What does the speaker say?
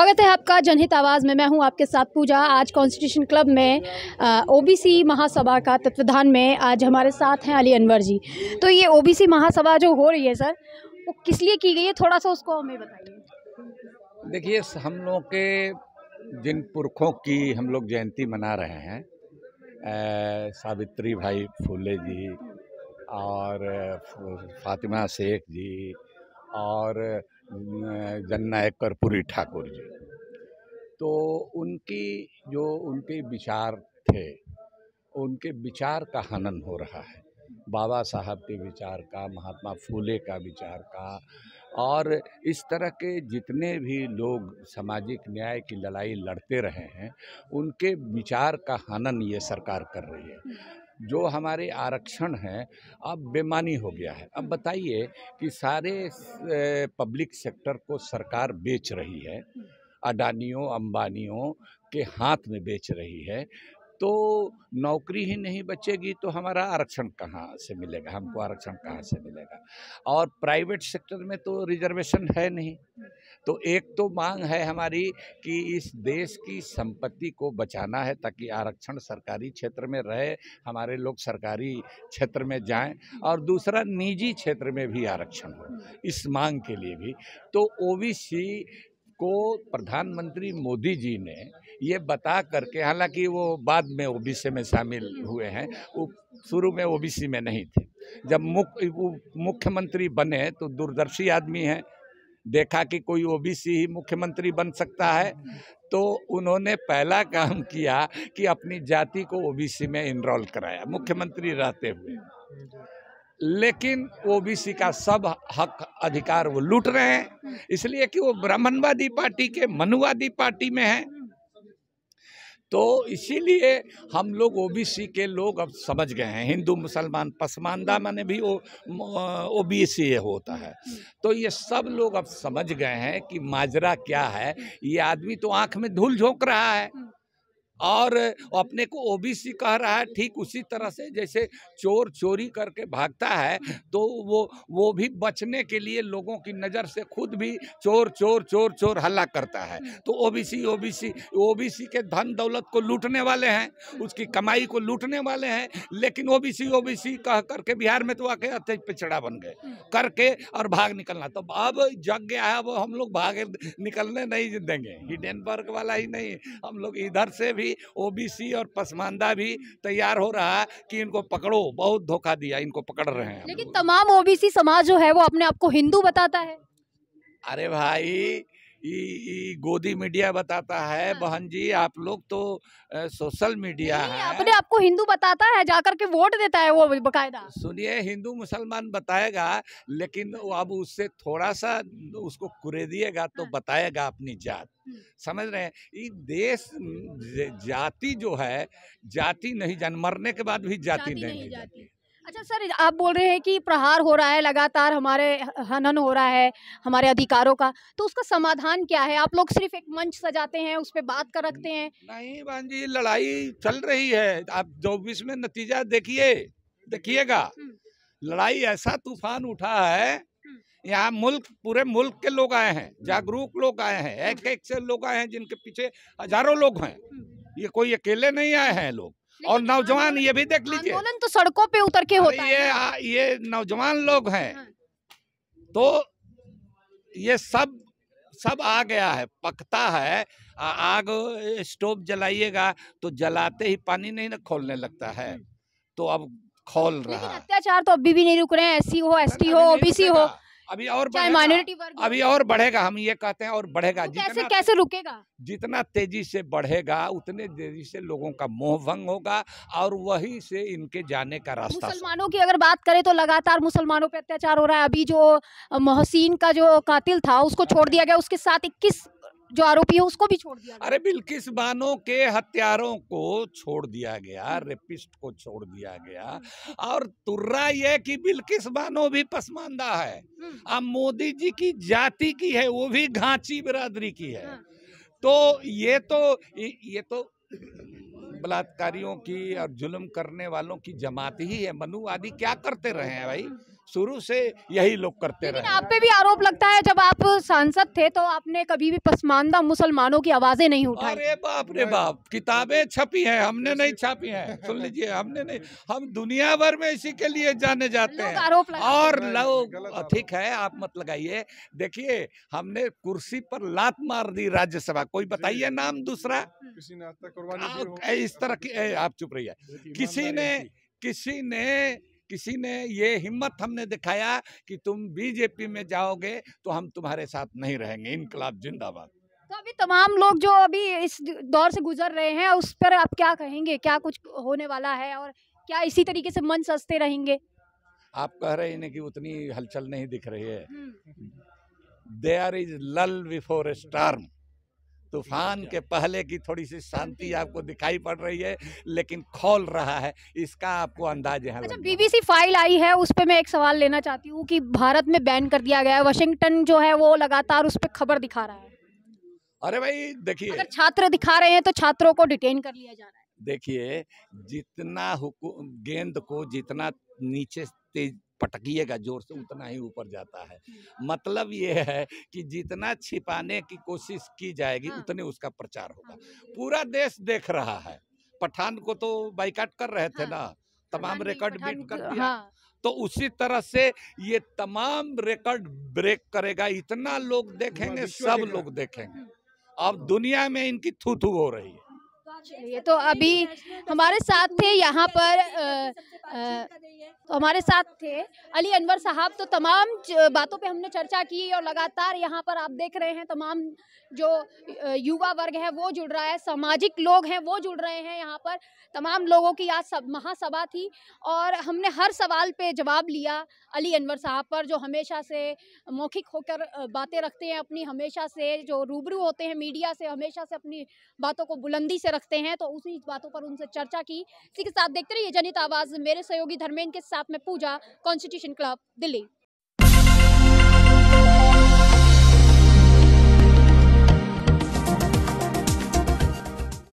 स्वागत है आपका जनहित आवाज़ में। मैं हूँ आपके साथ पूजा। आज कॉन्स्टिट्यूशन क्लब में ओबीसी महासभा का तत्वधान में आज हमारे साथ हैं अली अनवर जी। तो ये ओबीसी महासभा जो हो रही है, सर, वो किस लिए की गई है? थोड़ा सा उसको हमें बताइए। देखिए हम लोग के जिन पुरखों की हम लोग जयंती मना रहे हैं सावित्री भाई फूले जी और फातिमा शेख जी और जननायक कर्पूरी ठाकुर जी। तो उनकी जो उनके विचार थे, उनके विचार का हनन हो रहा है। बाबा साहब के विचार का, महात्मा फूले का विचार का और इस तरह के जितने भी लोग सामाजिक न्याय की लड़ाई लड़ते रहे हैं, उनके विचार का हनन ये सरकार कर रही है। जो हमारे आरक्षण हैं अब बेमानी हो गया है। अब बताइए कि सारे पब्लिक सेक्टर को सरकार बेच रही है अडानियों अंबानियों के हाथ में बेच रही है तो नौकरी ही नहीं बचेगी तो हमारा आरक्षण कहाँ से मिलेगा? हमको आरक्षण कहाँ से मिलेगा? और प्राइवेट सेक्टर में तो रिजर्वेशन है नहीं। तो एक तो मांग है हमारी कि इस देश की संपत्ति को बचाना है ताकि आरक्षण सरकारी क्षेत्र में रहे, हमारे लोग सरकारी क्षेत्र में जाएँ और दूसरा निजी क्षेत्र में भी आरक्षण हो। इस मांग के लिए भी। तो ओबीसी को प्रधानमंत्री मोदी जी ने ये बता करके, हालाँकि वो बाद में ओबीसी में शामिल हुए हैं, वो शुरू में ओबीसी में नहीं थे। जब मुख्यमंत्री बने तो दूरदर्शी आदमी हैं, देखा कि कोई ओबीसी ही मुख्यमंत्री बन सकता है तो उन्होंने पहला काम किया कि अपनी जाति को ओबीसी में इनरोल कराया, मुख्यमंत्री रहते हुए। लेकिन ओबीसी का सब हक, अधिकार वो लूट रहे हैं। इसलिए कि वो ब्राह्मणवादी पार्टी के मनुवादी पार्टी में हैं। तो इसीलिए हम लोग ओबीसी के लोग अब समझ गए हैं। हिंदू, मुसलमान, पसमानदा माने भी वो सी होता है। तो ये सब लोग अब समझ गए हैं कि माजरा क्या है। ये आदमी तो आँख में धूल झोंक रहा है। और अपने को ओबीसी कह रहा है ठीक उसी तरह से जैसे चोर चोरी करके भागता है तो वो वो भी बचने के लिए लोगों की नज़र से खुद भी चोर चोर चोर चोर हल्ला करता है। तो ओबीसी ओबीसी ओबीसी के धन दौलत को लूटने वाले हैं उसकी कमाई को लूटने वाले हैं लेकिन ओबीसी ओबीसी कह करके बिहार में तो आके अति पिछड़ा बन गए करके और भाग निकलना। तो अब जग गया है अब हम लोग भागे निकलने नहीं देंगे हिडेनबर्ग वाला ही नहीं हम लोग इधर से भी ओबीसी और पसमानदा भी तैयार हो रहा है कि इनको पकड़ो। बहुत धोखा दिया इनको पकड़ रहे हैं लेकिन तमाम ओबीसी समाज जो है वो अपने आप को हिंदू बताता है। अरे भाई ई गोदी मीडिया बताता है हाँ। बहन जी आप लोग तो अ, सोशल मीडिया है अपने आप को हिंदू बताता है जाकर के वोट देता है वो बकायदा सुनिए हिंदू मुसलमान बताएगा लेकिन अब उससे थोड़ा सा उसको कुरेदिएगा तो हाँ। बताएगा अपनी जात। समझ रहे हैं ये देश जाति जो है जाति नहीं जान मरने के बाद भी जाति नहीं नहीं जाती। अच्छा सर आप बोल रहे हैं कि प्रहार हो रहा है लगातार हमारे हनन हो रहा है हमारे अधिकारों का। तो उसका समाधान क्या है? आप लोग सिर्फ़ एक मंच सजाते हैं उस पर बात कर रखते हैं। नहीं बहन जी लड़ाई चल रही है। आप चौबीस में नतीजा देखिए देखिएगा। हम्म। लड़ाई ऐसा तूफ़ान उठा है हम्म। यहाँ मुल्क पूरे मुल्क के लोग आए हैं जागरूक लोग आए हैं एक एक से लोग आए हैं जिनके पीछे हज़ारों लोग हैं। ये कोई अकेले नहीं आए हैं लोग। और नौजवान ये भी देख लीजिए। आंदोलन तो सड़कों पे उतर के होता ये है आ- ये नौजवान लोग हैं। हाँ। तो ये सब सब आ गया है पकता है। आग स्टोव जलाइएगा तो जलाते ही पानी नहीं ना खोलने लगता है। तो अब खोल रहा। है अत्याचार तो अभी भी नहीं रुक रहे हैं। एससी हो एसटी हो ओबीसी हो। अभी और माइनोरिटी वर्ग अभी और बढ़ेगा हम ये कहते हैं और बढ़ेगा। तो कैसे जितना कैसे रुकेगा? जितना तेज़ी से बढ़ेगा उतने तेज़ी से लोगों का मोह भंग होगा और वही से इनके जाने का रास्ता मुसलमानों की अगर बात करें तो लगातार मुसलमानों पे अत्याचार हो रहा है। अभी जो मोहसिन का जो कातिल था उसको छोड़ दिया गया। उसके साथ 21 जो आरोपी है उसको भी छोड़ दिया अरे बिल्किस बानो के हत्यारों को छोड़ दिया गया रेपिस्ट को छोड़ दिया गया। और तुर्रा ये कि बिल्किस बानो भी पसमानदा है। हम्म, अब मोदी जी की जाति की है वो भी घाची बिरादरी की है। हाँ। तो ये तो ये ये तो बलात्कारियों की और जुल्म करने वालों की जमात ही है। मनुवादी क्या करते रहे हैं भाई? शुरू से यही लोग करते रहे। आप पे भी आरोप लगता है जब आप सांसद थे तो आपने कभी भी पसमानदा मुसलमानों की आवाज़ें नहीं उठाई। अरे बाप रे बाप किताबें छपी हैं हमने नहीं छापी हैं सुन लीजिए हमने नहीं हम दुनिया भर में इसी के लिए जाने जाते हैं। आरोप और लोग ठीक है। आप मत लगाइए। देखिए हमने कुर्सी पर लात मार दी राज्यसभा कोई बताइए नाम दूसरा? किसी ने हो इस तरह की आप चुप रहिए। किसी ने किसी ने किसी ने ये हिम्मत हमने दिखाया कि तुम बीजेपी में जाओगे तो हम तुम्हारे साथ नहीं रहेंगे। इनकलाब जिंदाबाद। तो अभी तमाम लोग जो अभी इस दौर से गुजर रहे हैं उस पर आप क्या कहेंगे? क्या कुछ होने वाला है और क्या इसी तरीके से मन सस्ते रहेंगे? आप कह रहे हैं कि उतनी हलचल नहीं दिख रही है। There is lull before storm तूफ़ान के पहले की थोड़ी सी शांति आपको दिखाई पड़ रही है लेकिन खोल रहा है इसका आपको अंदाज यहाँ अच्छा बीबीसी फ़ाइल आई है उस पर मैं एक सवाल लेना चाहती हूँ कि भारत में बैन कर दिया गया है वाशिंगटन जो है वो लगातार उस पर खबर दिखा रहा है। अरे भाई देखिए अगर छात्र दिखा रहे हैं तो छात्रों को डिटेन कर लिया जा रहा है। देखिए जितना गेंद को जितना नीचे तेज पटकिएगा ज़ोर से उतना ही ऊपर जाता है। मतलब ये है कि जितना छिपाने की कोशिश की जाएगी हाँ। उतने उसका प्रचार होगा। पूरा देश देख रहा है। पठान को तो बाइकाट कर रहे थे हाँ। ना तमाम रिकॉर्ड बीट कर दिया। हाँ तो उसी तरह से ये तमाम रिकॉर्ड ब्रेक करेगा। इतना लोग देखेंगे सब लोग देखेंगे। अब दुनिया में इनकी थू थू हो रही है। चलिए तो अभी हमारे साथ थे यहाँ पर अ, अ, तो हमारे साथ थे अली अनवर साहब। तो तमाम बातों पे हमने चर्चा की और लगातार यहाँ पर आप देख रहे हैं, तमाम जो युवा वर्ग है, वो जुड़ रहा है, सामाजिक लोग हैं, वो जुड़ रहे हैं यहाँ पर। तमाम लोगों की आज सब, महासभा थी और हमने हर सवाल पे जवाब लिया अली अनवर साहब पर, जो हमेशा से मौखिक होकर बातें रखते हैं, अपनी हमेशा से जो रूबरू होते हैं मीडिया से, हमेशा से अपनी बातों को बुलंदी से रखते हैं। तो उसी बातों पर उनसे चर्चा की। इसी के साथ देखते रहिए जनित आवाज़, मेरे सहयोगी धर्मेंद्र के साथ में पूजा कॉन्स्टिट्यूशन क्लब दिल्ली।